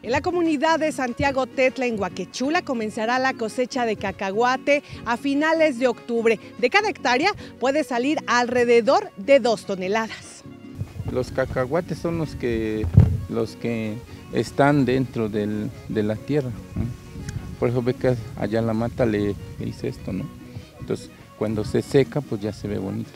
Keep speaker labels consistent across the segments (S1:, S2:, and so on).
S1: En la comunidad de Santiago Tetla, en Huaquechula, comenzará la cosecha de cacahuate a finales de octubre. De cada hectárea puede salir alrededor de dos toneladas.
S2: Los cacahuates son los que, los que están dentro de la tierra. Por eso ve que allá en la mata le, le hice esto, ¿no? Entonces, cuando se seca, pues ya se ve bonito.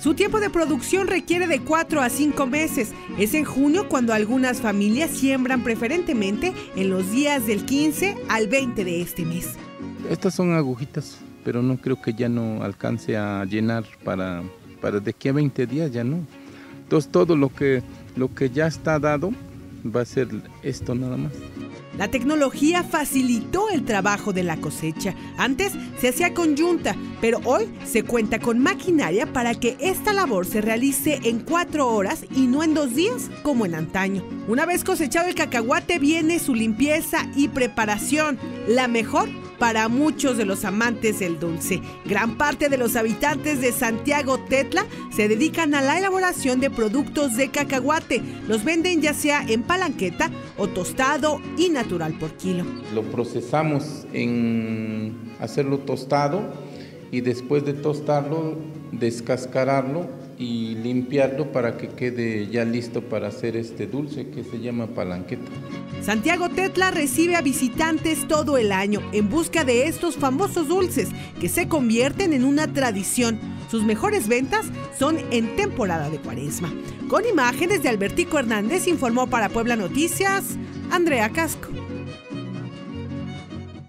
S1: Su tiempo de producción requiere de 4 a 5 meses. Es en junio cuando algunas familias siembran preferentemente en los días del 15 al 20 de este mes.
S2: Estas son agujitas, pero no creo que ya no alcance a llenar para, para de aquí a 20 días, ya no. Entonces todo lo que, lo que ya está dado va a ser esto nada más.
S1: La tecnología facilitó el trabajo de la cosecha. Antes se hacía con yunta, pero hoy se cuenta con maquinaria para que esta labor se realice en cuatro horas y no en dos días como en antaño. Una vez cosechado el cacahuate viene su limpieza y preparación, la mejor para muchos de los amantes del dulce. Gran parte de los habitantes de Santiago Tetla se dedican a la elaboración de productos de cacahuate. Los venden ya sea en palanqueta o tostado y natural por kilo.
S2: Lo procesamos en hacerlo tostado y después de tostarlo, descascararlo y limpiarlo para que quede ya listo para hacer este dulce que se llama palanqueta.
S1: Santiago Tetla recibe a visitantes todo el año en busca de estos famosos dulces que se convierten en una tradición. Sus mejores ventas son en temporada de cuaresma. Con imágenes de Albertico Hernández informó para Puebla Noticias, Andrea Casco.